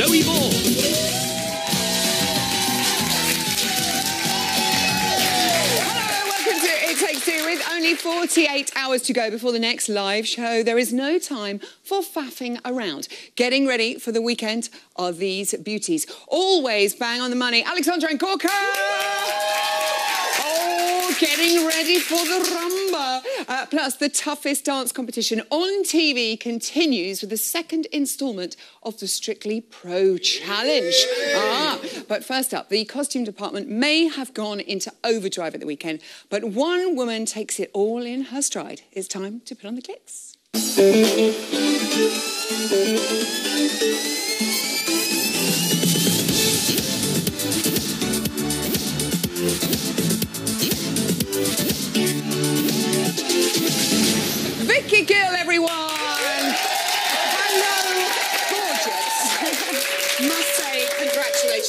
Zoe Ball. Hello, welcome to It Takes Two. With only 48 hours to go before the next live show, there is no time for faffing around. Getting ready for the weekend are these beauties. Always bang on the money. Alexandra and Gorka! Getting ready for the rumba. Uh, plus, the toughest dance competition on TV continues with the second instalment of the Strictly Pro Challenge. Ah, but first up, the costume department may have gone into overdrive at the weekend, but one woman takes it all in her stride. It's time to put on the glitz.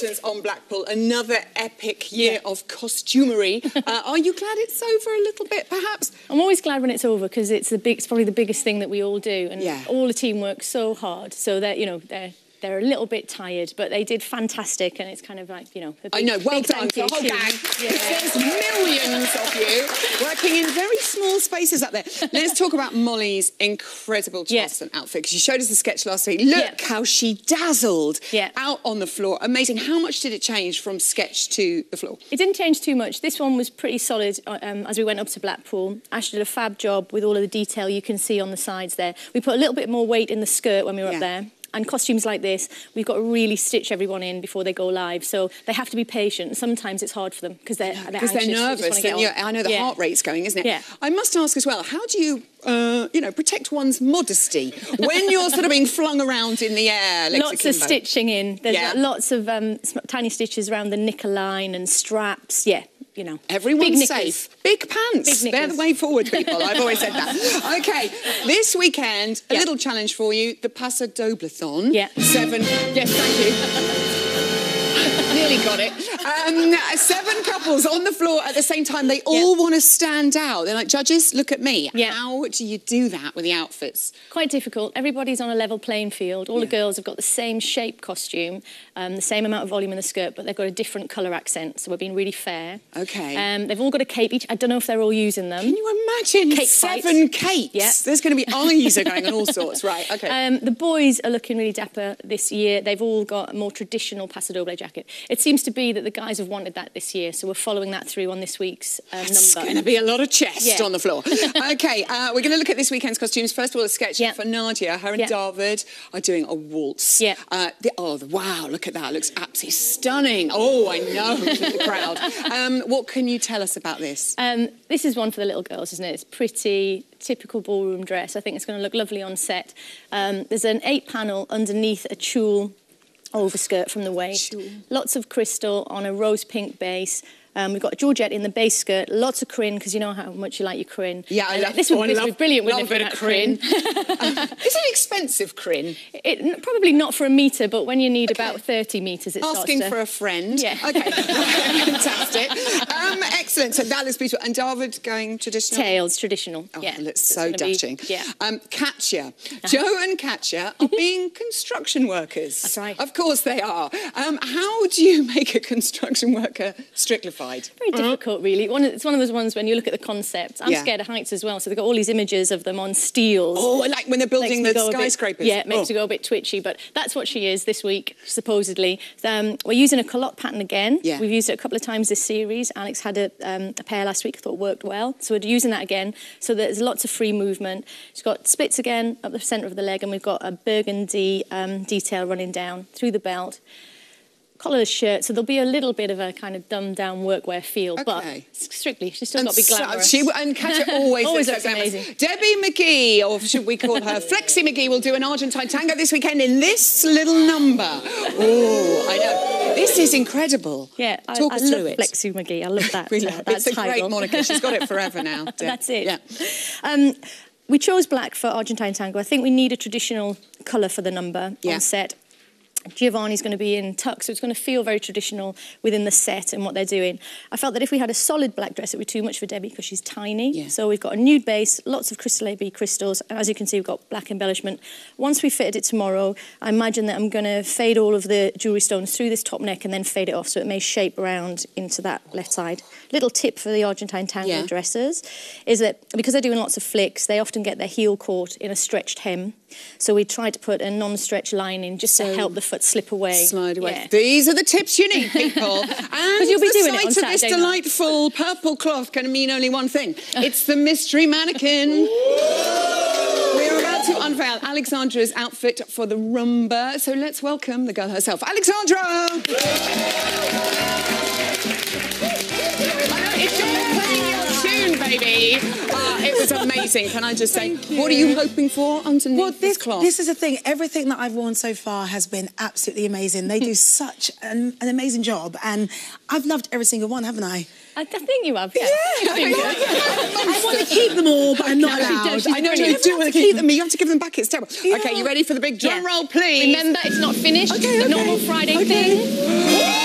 congratulations on Blackpool. Another epic year Yeah. of costumery. Uh, are you glad it's over a little bit, perhaps? I'm always glad when it's over because it's the big, it's probably the biggest thing that we all do, and Yeah. all the team works so hard. So that you know they're they're a little bit tired, but they did fantastic, and it's kind of like you know. a I big- know, well big done the whole gang. Yeah. There's millions of you working in very small spaces up there. Let's talk about Molly's incredible Yeah. outfit. outfit. 'cause She showed us the sketch last week. Look Yeah. how she dazzled out on the floor. Amazing. How much did it change from sketch to the floor? It didn't change too much. This one was pretty solid uh, um, as we went up to Blackpool. Ash did a fab job with all of the detail you can see on the sides there. We put a little bit more weight in the skirt when we were up there. And costumes like this, we've got to really stitch everyone in before they go live. So they have to be patient. Sometimes it's hard for them because they're, they're Because they're. They just nervous. wanna get you on. I know the Yeah. heart rate's going, isn't it? Yeah. I must ask as well, how do you, uh, you know, protect one's modesty when you're sort of being flung around in the air? legs Lots of stitching in. There's Yeah. lots of um, tiny stitches around the knicker line and straps. Yeah, you know. Everyone's Big safe. Big pants. Big They're the way forward, people. I've always said that. Okay, this weekend, a Yeah. little challenge for you the Paso Doblathon. Yeah. Seven. Yes, thank you. Nearly got it. Um, seven couples on the floor at the same time. They all want to stand out. They're like, judges, look at me. Yeah. How do you do that with the outfits? Quite difficult. Everybody's on a level playing field. All the girls have got the same shape costume, um, the same amount of volume in the skirt, but they've got a different colour accent. So we're being really fair. Okay. Um, they've all got a cape each. I don't know if they're all using them. Can you imagine Cake seven fights. capes? Yeah. There's going to be eyes are going on all sorts. Right, okay. Um, the boys are looking really dapper this year. They've all got more traditional Paso Doble jacket. It seems to be that the guys have wanted that this year, so we're following that through on this week's It's number. going to be a lot of chest Yeah. on the floor. okay, uh, we're going to look at this weekend's costumes. First of all, a sketch Yeah. for Nadia. Her and Yeah. David are doing a waltz. Yeah. Uh, the, oh, the, wow, look at that. Looks absolutely stunning. Oh, I know, the crowd. Um, what can you tell us about this? Um, this is one for the little girls, isn't it? It's pretty, typical ballroom dress. I think it's going to look lovely on set. Um, there's an eight panel underneath a tulle overskirt from the waist. Tulle. Lots of crystal on a rose pink base. Um, we've got a Georgette in the base skirt, lots of crin because you know how much you like your crin. Yeah, I And love- this would, oh, this love- would be brilliant with love a bit of crin. Is it expensive, Crin? It, probably not for a metre, but when you need about 30 metres, it's Asking starts to... for a friend. Yeah. Okay. Fantastic. Um, excellent. So that looks beautiful. And David going traditional? Tails, traditional. Oh, yeah. it looks so gonna be- dashing. yeah. Um, Katya. Joe and Katya are being construction workers. That's right. Of course they are. Um, how do you make a construction worker Very difficult, really. One, it's one of those ones when you look at the concept. I'm Yeah. scared of heights as well, so they've got all these images of them on steels. Oh, like when they're building Makes the me go a bit- skyscrapers. yeah, it makes oh. me go a bit twitchy, but that's what she is this week, supposedly. Um, we're using a culotte pattern again. Yeah. We've used it a couple of times this series. Alex had a, um, a pair last week, I thought worked well. So we're using that again. So there's lots of free movement. She's got splits again up the centre of the leg, and we've got a burgundy um, detail running down through the belt. Collarless shirt, so there'll be a little bit of a kind of dumbed down workwear feel, Okay. but strictly, she's still And got to be so- glamorous. she, and Katya always, Always looks amazing. Debbie McGee, or should we call her Flexi McGee, will do an Argentine tango this weekend in this little number. Oh, I know. This is incredible. Yeah, I, Talk I us love through it. Flexi McGee. I love that. We uh, love- that it's a great moniker. She's got it forever now. That's it. Yeah. Um, we chose black for Argentine tango. I think we need a traditional colour for the number Yeah. on set. Giovanni's going to be in tux, so it's going to feel very traditional within the set and what they're doing. I felt that if we had a solid black dress, it would be too much for Debbie because she's tiny. Yeah. So we've got a nude base, lots of crystal AB crystals, and as you can see, we've got black embellishment. Once we fitted it tomorrow, I imagine that I'm going to fade all of the jewellery stones through this top neck and then fade it off so it may shape around into that left side. Little tip for the Argentine tango Yeah. dressers is that because they're doing lots of flicks, they often get their heel caught in a stretched hem. So we tried to put a non-stretch lining just So to help the foot slip away. Slide away. Yeah. These are the tips you need, people. And you'll be the doing sight on of this Saturday night. delightful purple cloth can mean only one thing. It's the mystery mannequin. We're about to unveil Alexandra's outfit for the rumba. So let's welcome the girl herself, Alexandra. It was amazing. Can I just say, you. what are you hoping for underneath Well, this this, cloth? this is the thing. Everything that I've worn so far has been absolutely amazing. They do such an, an amazing job, and I've loved every single one, haven't I? I, I think you have. Yeah. I, I want to keep them all, but I'm not No, allowed. I know you do want to keep them. You have to give them back. It's terrible. Okay, you ready for the big drum Yeah. roll, please? Remember, it's not finished. Okay, the okay. normal Friday Okay. thing.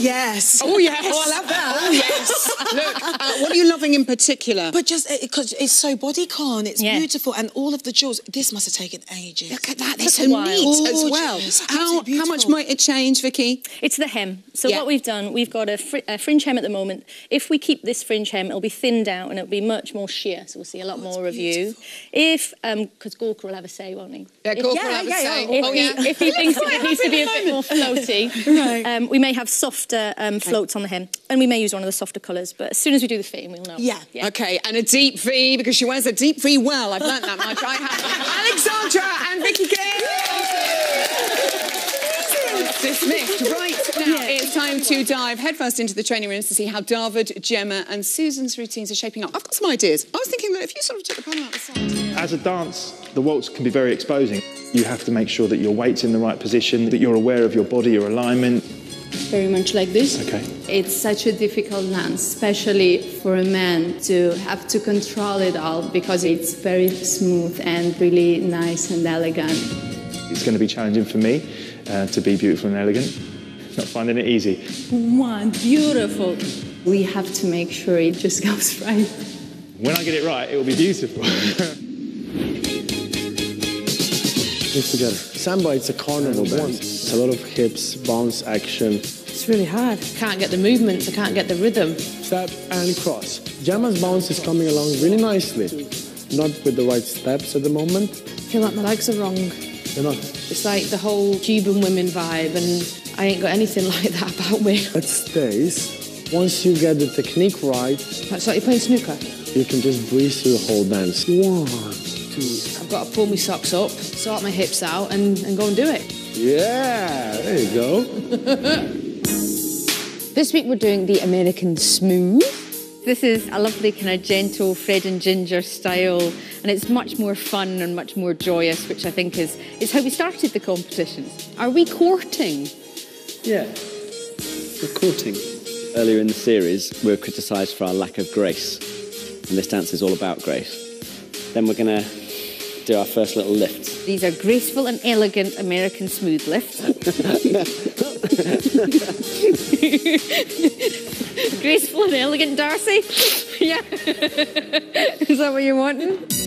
Oh, yes. Oh yes. Oh, I love that. Oh yes. Look, uh, what are you loving in particular? But just because it's so bodycon, it's Yeah. beautiful, and all of the jewels. This must have taken ages. Look at that. They're so a while. neat as well. How, how much might it change, Vicky? It's the hem. So Yeah. what we've done, we've got a, fr- a fringe hem at the moment. If we keep this fringe hem, it'll be thinned out and it'll be much more sheer. So we'll see a lot more of you. If, because Gorka will have a say, won't he? Yeah, If- Gorka will have a say. If, Oh, he, yeah. if he thinks it needs to be a bit more floaty, Right. um, we may have softer um, floats on the hem, and we may use one of the softer colours. But as soon as we do the fitting, we'll know. Yeah. Okay, and a deep V because she wears a deep V well. I've learnt that much. I have. Alexandra and Vicky King. Dismissed. Right now, it's time to dive headfirst into the training rooms to see how David, Gemma, and Susan's routines are shaping up. I've got some ideas. I was thinking that if you sort of took the panel out the side. As a dance, the waltz can be very exposing. You have to make sure that your weight's in the right position, that you're aware of your body, your alignment. Very much like this. Okay. It's such a difficult dance, especially for a man to have to control it all because it's very smooth and really nice and elegant. It's going to be challenging for me uh, to be beautiful and elegant. Not finding it easy. One, beautiful. We have to make sure it just goes right. When I get it right, it will be beautiful. Move together. Samba, it's a carnival dance. It's a lot of hips, bounce, action. It's really hard. I Can't get the movements, I can't get the rhythm. Step and cross. Gemma's bounce is coming along really nicely. Not with the right steps at the moment. I feel like my legs are wrong. They're not. It's like the whole Cuban women vibe, and I ain't got anything like that about me. It stays. Once you get the technique right, It's like you're playing snooker. you can just breeze through the whole dance. One, two. I've got to pull my socks up, sort my hips out, and, and go and do it. Yeah, there you go. This week we're doing the American Smooth. This is a lovely kind of gentle Fred and Ginger style, and it's much more fun and much more joyous, which I think is, is how we started the competitions. Are we courting? Yeah, we're courting. Earlier in the series, we were criticised for our lack of grace, and this dance is all about grace. Then we're going to do our first little lift. These are graceful and elegant American smooth lifts. graceful and elegant, Darcy? yeah. is that what you're wanting?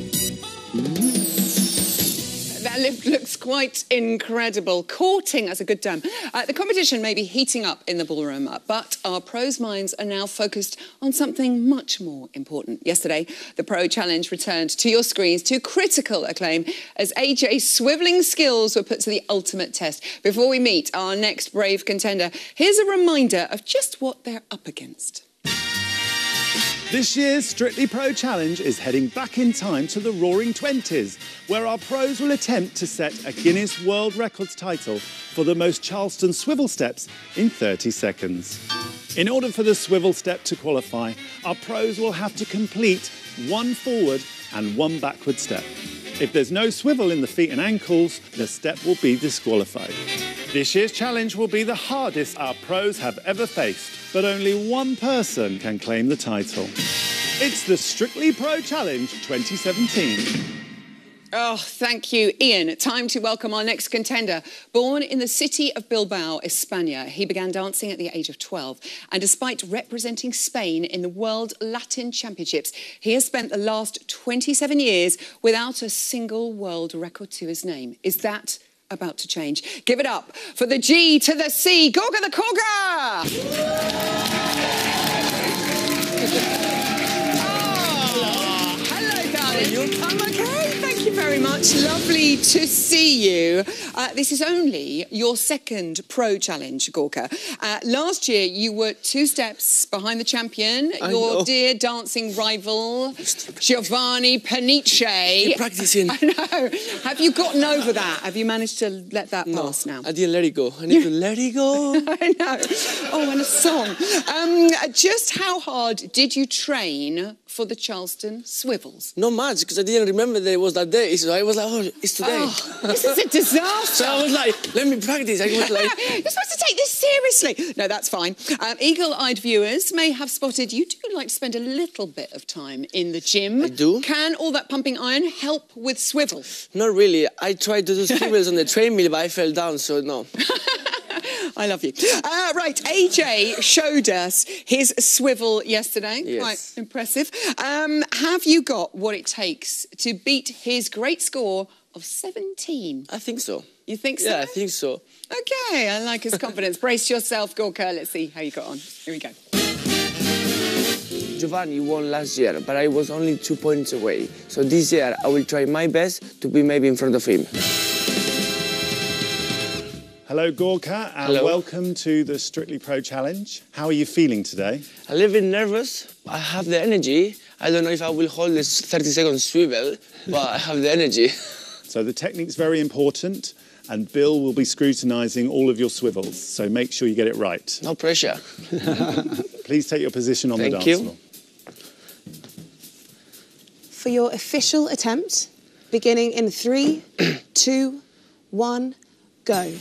That lift looks quite incredible. Courting, that's a good term. Uh, the competition may be heating up in the ballroom, uh, but our pros' minds are now focused on something much more important. Yesterday, the Pro Challenge returned to your screens to critical acclaim as AJ's swivelling skills were put to the ultimate test. Before we meet our next brave contender, here's a reminder of just what they're up against. This year's Strictly Pro Challenge is heading back in time to the Roaring Twenties, where our pros will attempt to set a Guinness World Records title for the most Charleston swivel steps in 30 seconds. In order for the swivel step to qualify, our pros will have to complete one forward and one backward step. If there's no swivel in the feet and ankles, the step will be disqualified. This year's challenge will be the hardest our pros have ever faced, but only one person can claim the title. It's the Strictly Pro Challenge 2017. Oh, thank you, Ian. Time to welcome our next contender. Born in the city of Bilbao, España, he began dancing at the age of 12. And despite representing Spain in the World Latin Championships, he has spent the last 27 years without a single world record to his name. Is that about to change? Give it up for the G to the C, Gorka the Corker! Oh, I'm okay, thank you very much. Lovely to see you. Uh, this is only your second pro challenge, Gorka. Uh, last year, you were two steps behind the champion, I your know. dear dancing rival, Giovanni Pernice. Keep practicing. I know. Have you gotten over that? Have you managed to let that pass now? I didn't let it go. I need to let it go. I know. Oh, and a song. Um, just how hard did you train for the Charleston Swivels? Not much, because I didn't remember that it was that day. So I was like, oh, it's today. Oh, this is a disaster. so I was like, let me practice. I was like, You're supposed to take this seriously. No, that's fine. Um, Eagle-eyed viewers may have spotted you do like to spend a little bit of time in the gym. I do. Can all that pumping iron help with swivel? not really. I tried to do swivels on the treadmill, but I fell down, so no. I love you. Uh, right, AJ showed us his swivel yesterday. Yes. Quite impressive. Um, have you got what it takes to beat his great score of 17? I think so. You think so? Yeah, I think so. Okay, I like his confidence. Brace yourself, Gorka. Let's see how you got on. Here we go. Giovanni won last year, but I was only two points away. So this year, I will try my best to be maybe in front of him. Hello, Gorka, and Hello. welcome to the Strictly Pro Challenge. How are you feeling today? A little bit nervous. I have the energy. I don't know if I will hold this 30 second swivel, but I have the energy. So the technique's very important, and Bill will be scrutinising all of your swivels. So make sure you get it right. No pressure. Please take your position on the Thank dance you. floor. For your official attempt, beginning in three, two, one, go.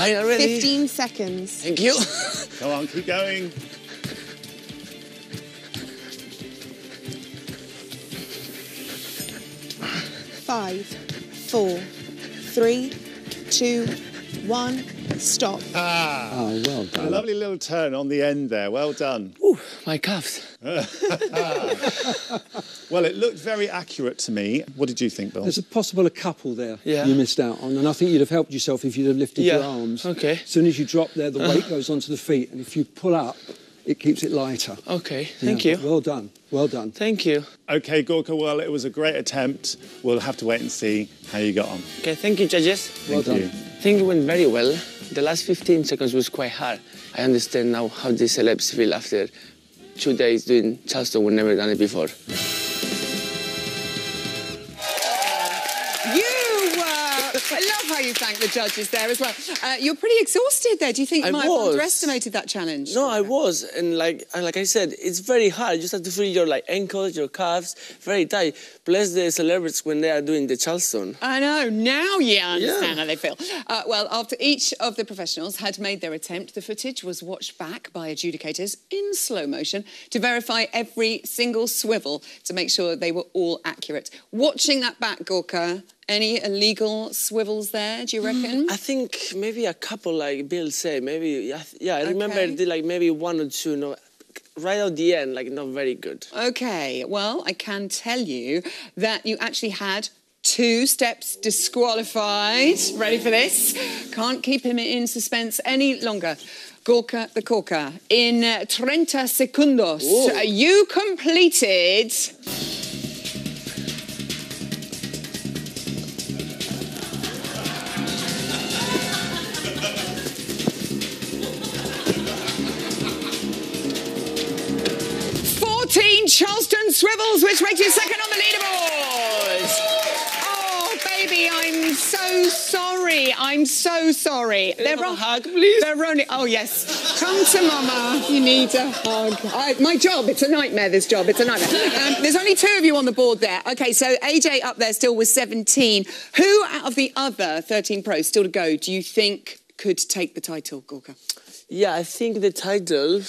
I'm dying already. 15 seconds. Thank you. Come on, keep going. Five, four, three, two, one, stop. Ah, Oh, well done. a lovely little turn on the end there. Well done. Ooh, My calves. Well, it looked very accurate to me. What did you think, Bill? There's a possible a couple there Yeah. you missed out on, and I think you'd have helped yourself if you'd have lifted Yeah, your arms. okay. As soon as you drop there, the weight goes onto the feet, and if you pull up, it keeps it lighter. Okay, thank Yeah, you. Well done. Well done. Thank you. Okay, Gorka, well, it was a great attempt. We'll have to wait and see how you got on. Okay, thank you, judges. Well Thank done. you. I think it went very well. The last 15 seconds was quite hard. I understand now how the celebs feel after two days doing Charleston. We've never done it before. The judges there as well. Uh, you're pretty exhausted there. Do you think you I might have underestimated that challenge? No, I was, and like and like I said, it's very hard. You just have to feel your like ankles, your calves, very tight. Bless the celebrities when they are doing the Charleston. I know. Now you understand Yeah. how they feel. Uh, well, after each of the professionals had made their attempt, the footage was watched back by adjudicators in slow motion to verify every single swivel to make sure they were all accurate. Watching that back, Gorka, any illegal swivels there, do you reckon? I think maybe a couple, like Bill said, maybe yeah. I remember Okay. did like maybe one or two. No, right at the end, like not very good. Okay, well, I can tell you that you actually had two steps disqualified. Ready for this? Can't keep him in suspense any longer. Gorka the Corker, in uh, 30 segundos, uh, you completed. Fourteen Charleston swivels, which makes you second on the leaderboard. Oh, baby, I'm so sorry. I'm so sorry. There are a hug, please. There are only. Oh yes, come to Mama. You need a hug. I, my job. It's a nightmare. This job. It's a nightmare. Um, there's only two of you on the board there. Okay, so AJ up there still was 17. Who out of the other 13 pros still to go do you think could take the title, Gorka? Yeah, I think the title.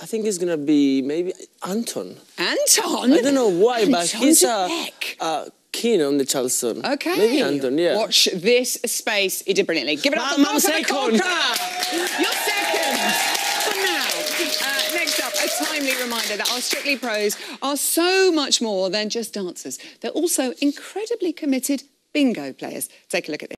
I think it's gonna be maybe Anton. Anton? I don't know why, but Anton he's a, uh, Beck. uh, keen on the Charleston. Okay. Maybe Anton. Yeah. Watch this space. He did brilliantly. Give it up for I'm second. You're second. For now. Uh, next up, a timely reminder that our Strictly Pros are so much more than just dancers. They're also incredibly committed bingo players. Take a look at this.